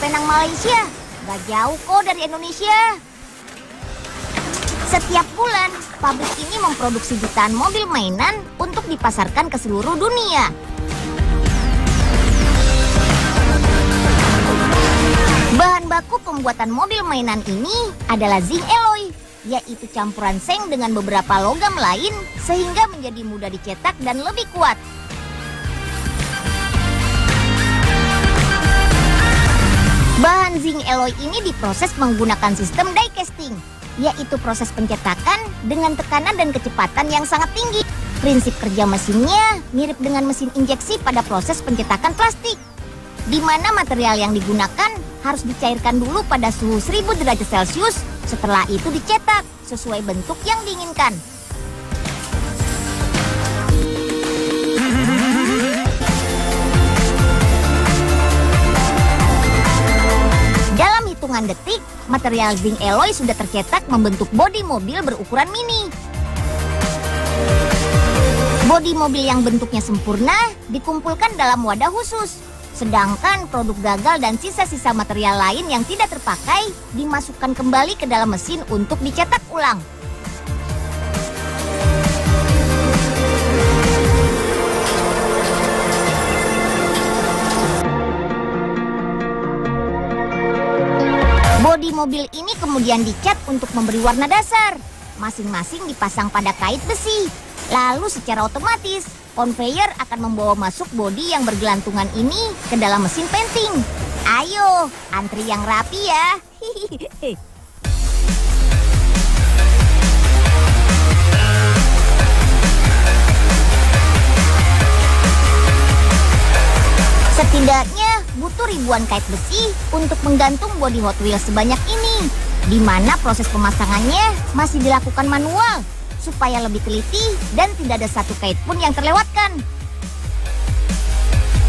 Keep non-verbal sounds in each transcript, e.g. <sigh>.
Penang, Malaysia. Gak jauh kok dari Indonesia. Setiap bulan, pabrik ini memproduksi jutaan mobil mainan untuk dipasarkan ke seluruh dunia. Bahan baku pembuatan mobil mainan ini adalah zinc alloy, yaitu campuran seng dengan beberapa logam lain sehingga menjadi mudah dicetak dan lebih kuat. Bahan zinc alloy ini diproses menggunakan sistem die casting, yaitu proses pencetakan dengan tekanan dan kecepatan yang sangat tinggi. Prinsip kerja mesinnya mirip dengan mesin injeksi pada proses pencetakan plastik, di mana material yang digunakan harus dicairkan dulu pada suhu 1000 derajat Celcius, setelah itu dicetak sesuai bentuk yang diinginkan. Hitungan detik, material zinc alloy sudah tercetak membentuk bodi mobil berukuran mini. Bodi mobil yang bentuknya sempurna dikumpulkan dalam wadah khusus. Sedangkan produk gagal dan sisa-sisa material lain yang tidak terpakai dimasukkan kembali ke dalam mesin untuk dicetak ulang. Bodi mobil ini kemudian dicat untuk memberi warna dasar. Masing-masing dipasang pada kait besi. Lalu secara otomatis, conveyor akan membawa masuk bodi yang bergelantungan ini ke dalam mesin painting. Ayo, antri yang rapi ya. Setidaknya butuh ribuan kait besi untuk menggantung bodi Hot Wheels sebanyak ini. Di mana proses pemasangannya masih dilakukan manual supaya lebih teliti dan tidak ada satu kait pun yang terlewatkan.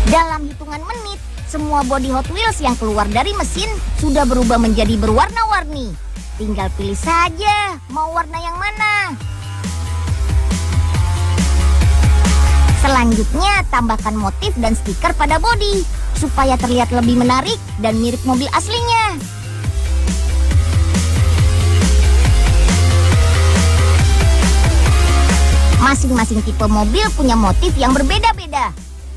Dalam hitungan menit, semua bodi Hot Wheels yang keluar dari mesin sudah berubah menjadi berwarna-warni. Tinggal pilih saja mau warna yang mana. Selanjutnya, tambahkan motif dan stiker pada bodi supaya terlihat lebih menarik dan mirip mobil aslinya. Masing-masing tipe mobil punya motif yang berbeda-beda.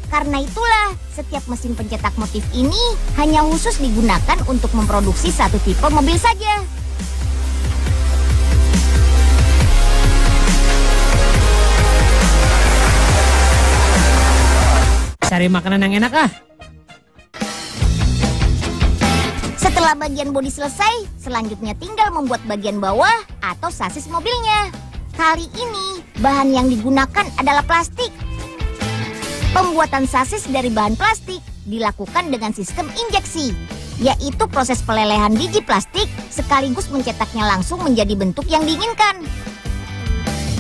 Karena itulah, setiap mesin pencetak motif ini hanya khusus digunakan untuk memproduksi satu tipe mobil saja. Cari makanan yang enak ah. Setelah bagian bodi selesai, selanjutnya tinggal membuat bagian bawah atau sasis mobilnya. Kali ini, bahan yang digunakan adalah plastik. Pembuatan sasis dari bahan plastik dilakukan dengan sistem injeksi, yaitu proses pelelehan biji plastik sekaligus mencetaknya langsung menjadi bentuk yang diinginkan.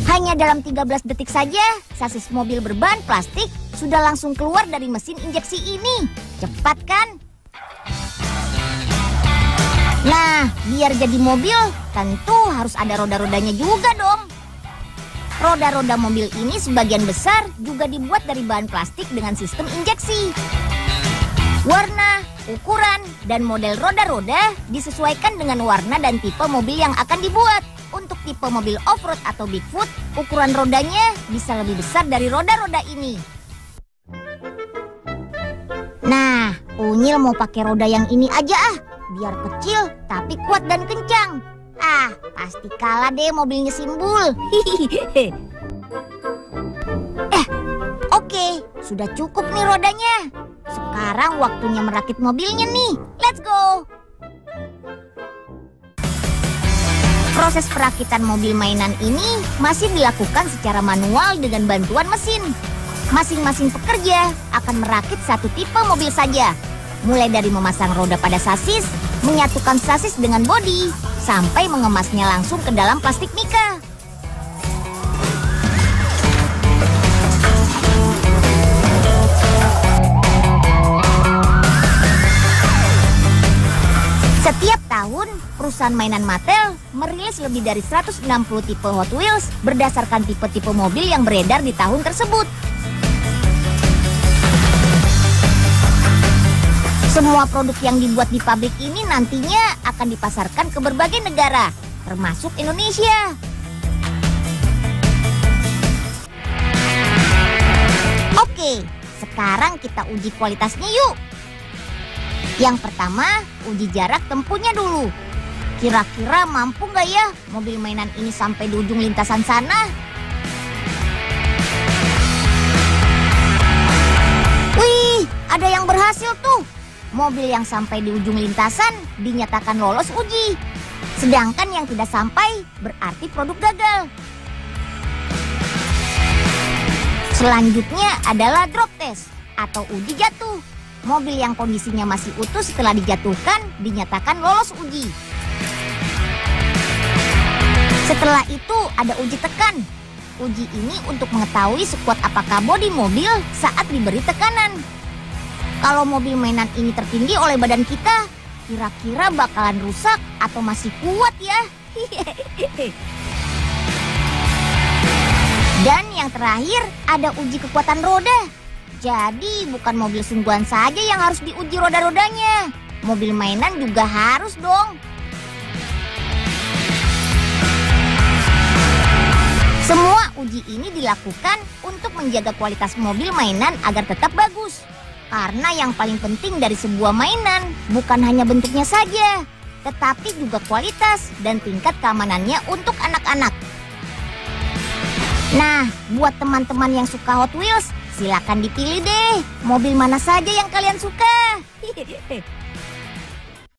Hanya dalam 13 detik saja, sasis mobil berbahan plastik sudah langsung keluar dari mesin injeksi ini. Cepat kan? Nah, biar jadi mobil, tentu harus ada roda-rodanya juga dong. Roda-roda mobil ini sebagian besar juga dibuat dari bahan plastik dengan sistem injeksi. Warna, ukuran, dan model roda-roda disesuaikan dengan warna dan tipe mobil yang akan dibuat. Untuk tipe mobil off-road atau Bigfoot, ukuran rodanya bisa lebih besar dari roda-roda ini. Nah, Unyil mau pakai roda yang ini aja ah, biar kecil tapi kuat dan kencang. Ah, pasti kalah deh mobilnya Simbul. <laughs> eh, oke, sudah cukup nih rodanya. Sekarang waktunya merakit mobilnya nih. Let's go. Proses perakitan mobil mainan ini masih dilakukan secara manual dengan bantuan mesin. Masing-masing pekerja akan merakit satu tipe mobil saja. Mulai dari memasang roda pada sasis, menyatukan sasis dengan bodi, sampai mengemasnya langsung ke dalam plastik mika. Setiap tahun, perusahaan mainan Mattel merilis lebih dari 160 tipe Hot Wheels berdasarkan tipe-tipe mobil yang beredar di tahun tersebut. Semua produk yang dibuat di pabrik ini nantinya akan dipasarkan ke berbagai negara, termasuk Indonesia. Oke, sekarang kita uji kualitasnya yuk. Yang pertama, uji jarak tempuhnya dulu. Kira-kira mampu nggak ya mobil mainan ini sampai di ujung lintasan sana? Wih, ada yang berhasil tuh. Mobil yang sampai di ujung lintasan dinyatakan lolos uji. Sedangkan yang tidak sampai berarti produk gagal. Selanjutnya adalah drop test atau uji jatuh. Mobil yang kondisinya masih utuh setelah dijatuhkan dinyatakan lolos uji. Setelah itu ada uji tekan. Uji ini untuk mengetahui sekuat apakah bodi mobil saat diberi tekanan. Kalau mobil mainan ini tertindih oleh badan kita, kira-kira bakalan rusak atau masih kuat ya? <laughs> Dan yang terakhir ada uji kekuatan roda. Jadi bukan mobil sungguhan saja yang harus diuji roda-rodanya. Mobil mainan juga harus dong. Semua uji ini dilakukan untuk menjaga kualitas mobil mainan agar tetap bagus. Karena yang paling penting dari sebuah mainan bukan hanya bentuknya saja, tetapi juga kualitas dan tingkat keamanannya untuk anak-anak. Nah, buat teman-teman yang suka Hot Wheels, silakan dipilih deh mobil mana saja yang kalian suka. <laughs>